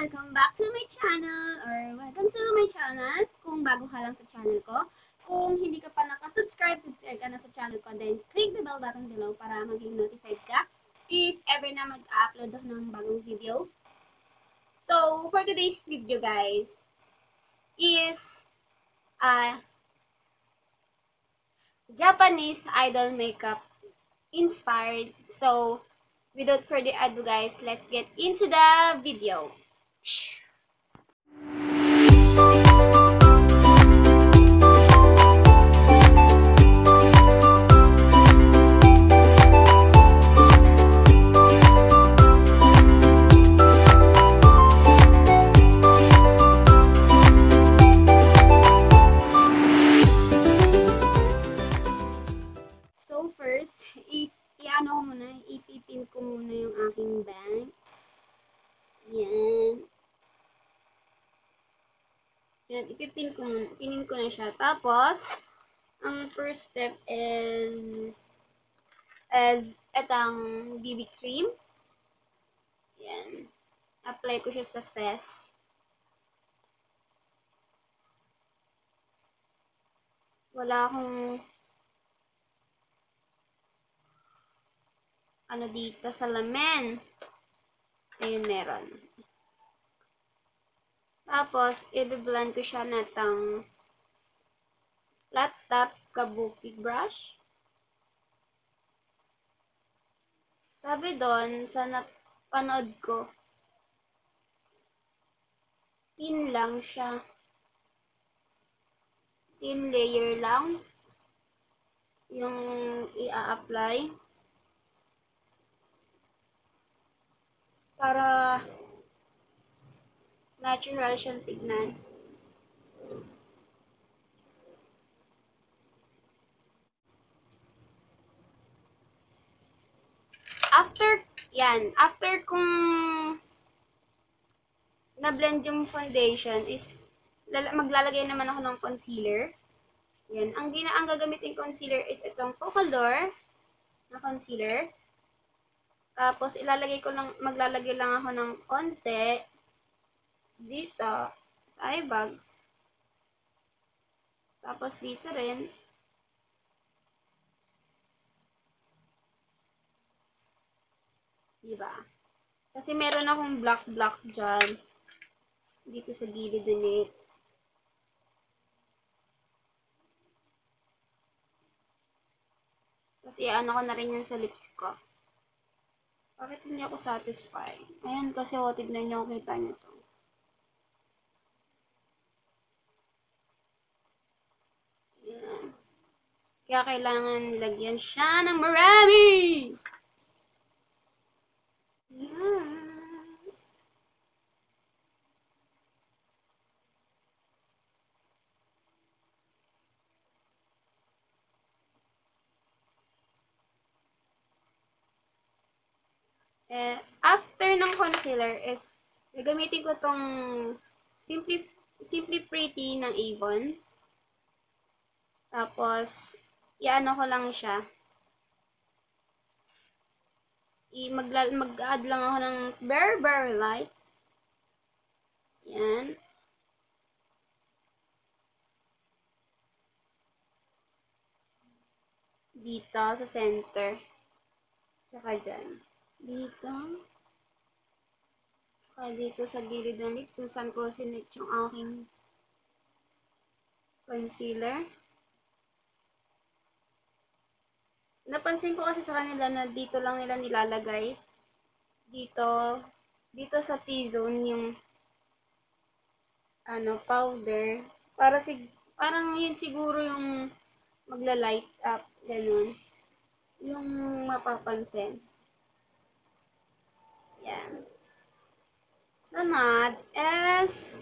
welcome back to my channel or welcome to my channel kung bago ka lang sa channel ko. Kung hindi ka pa nakasubscribe, subscribe ka na sa channel ko, then click the bell button below para maging notified ka if ever na mag-upload ako ng bagong video. So, for today's video guys, is uh, Japanese idol makeup inspired. So, without further ado guys, let's get into the video. So first is iano ko muna, ipipin ko muna yung aking bank. Yan. Yan, ipipin ko muna, pinin ko na siya. Tapos, ang first step is is etang BB cream. Yan. Apply ko siya sa face. Wala akong ano dito sa lamin. Ayun, meron. Tapos, i-blend ko siya na tang flat top kabuki brush. Sabi doon, sa napanood ko, thin lang siya. Thin layer lang yung i-apply. para natural siyang tignan. After, yan, after kung na-blend yung foundation is maglalagay naman ako ng concealer. Yan, ang gina ang gagamitin concealer is itong Focalor na concealer. Tapos, ilalagay ko lang, maglalagay lang ako ng konti dito sa eye bags. Tapos, dito rin. Diba? Kasi meron akong black-black dyan. Dito sa gilid din eh. Kasi ano ko na rin yan sa lips ko. Bakit hindi ako satisfied? Ayan kasi o, oh, tignan nyo, kita nyo. Ayan. Kaya kailangan lagyan siya ng marami! Eh, after ng concealer is, gagamitin ko tong Simply, Simply Pretty ng Avon. Tapos, iano ko lang siya. I mag-add lang ako ng very, very light. Yan. Dito, sa center. Tsaka dyan dito. Saka dito sa gilid ng lips, kung saan ko sinit yung aking concealer. Napansin ko kasi sa kanila na dito lang nila nilalagay. Dito, dito sa T-zone yung ano, powder. Para sig parang yun siguro yung magla-light up, ganun. Yung mapapansin. Yan. Sunod is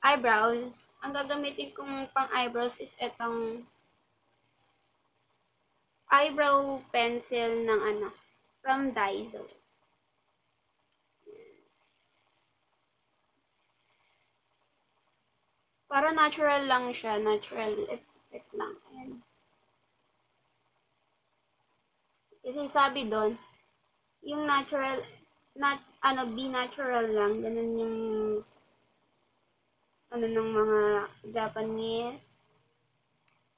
eyebrows. Ang gagamitin kong pang eyebrows is itong eyebrow pencil ng ano, from Daiso. Para natural lang siya, natural effect lang. Ayan. Kasi sabi doon, yung natural nat, ano, be natural lang. Ganun yung ano ng mga Japanese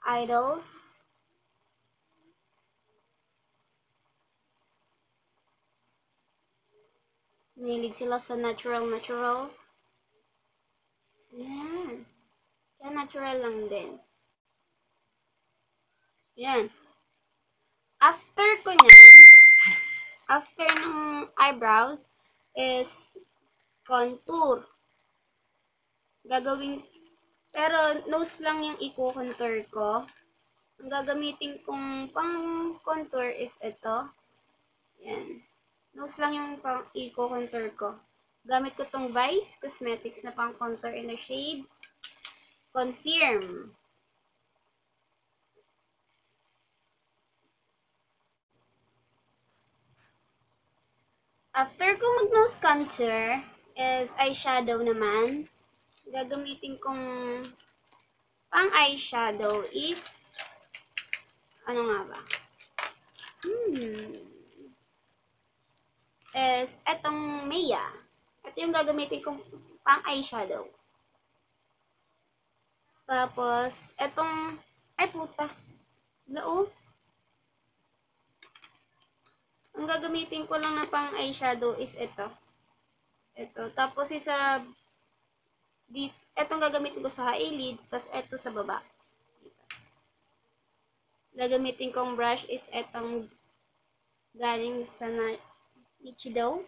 idols. Mahilig sila sa natural naturals. Yan. Kaya natural lang din. Yan. After ko niyan, after ng eyebrows, is contour. Gagawin, pero nose lang yung i-contour ko. Ang gagamitin kong pang contour is ito. Yan. Nose lang yung pang i-contour ko. Gamit ko tong Vice Cosmetics na pang contour in the shade Confirm. After ko mag-nose contour, is eyeshadow naman. Gagamitin kong pang eyeshadow is ano nga ba? Hmm. Is etong Maya. Ito yung gagamitin kong pang eyeshadow. Tapos, etong, ay puta. Lao. Ang gagamitin ko lang na pang eyeshadow is ito. Ito. Tapos, isa, di, etong gagamitin ko sa eyelids, tapos ito sa baba. Dito. Gagamitin kong brush is etong galing sa na, Nichido.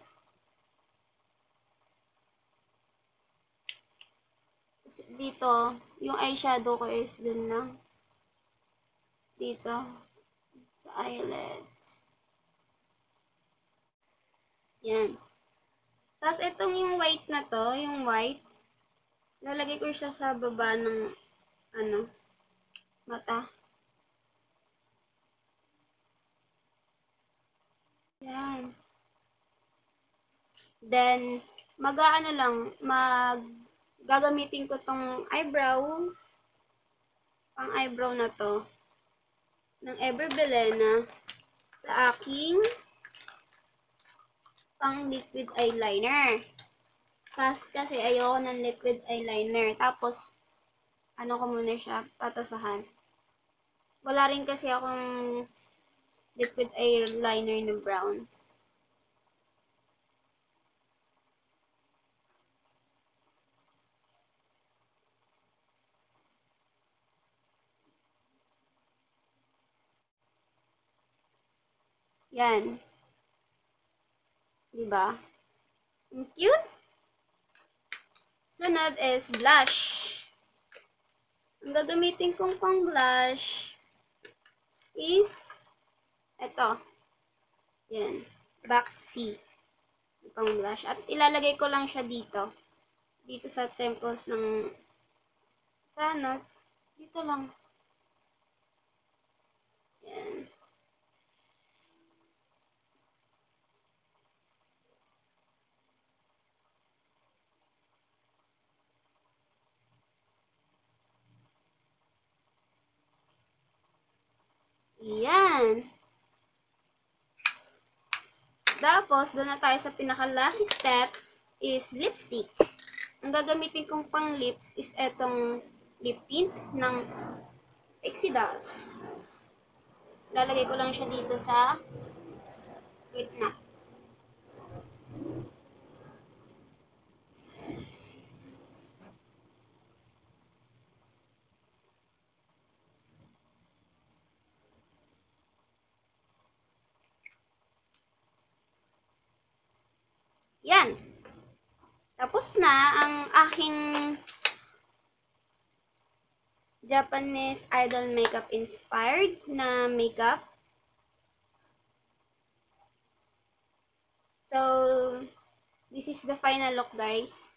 dito, yung eyeshadow ko is dun lang. Dito. Sa eyelids. Yan. Tapos, itong yung white na to, yung white, lalagay ko siya sa baba ng, ano, mata. Yan. Then, mag-ano lang, mag gagamitin ko tong eyebrows, pang eyebrow na to, ng Ever Belena sa aking pang liquid eyeliner. Kasi, kasi ayoko ng liquid eyeliner. Tapos, ano ko muna siya, tatasahan. Wala rin kasi akong liquid eyeliner na brown. Yan. Diba? Ang cute. Sunod is blush. Ang gagamitin kong pang blush is ito. Yan. Back C. Pang blush. At ilalagay ko lang siya dito. Dito sa temples ng sa ano. Dito lang. Yan. Yan. Tapos, doon na tayo sa pinaka-last step is lipstick. Ang gagamitin kong pang lips is etong lip tint ng Pixie Dolls. Lalagay ko lang siya dito sa gitna. Yan. Tapos na ang aking Japanese idol makeup inspired na makeup. So, this is the final look guys.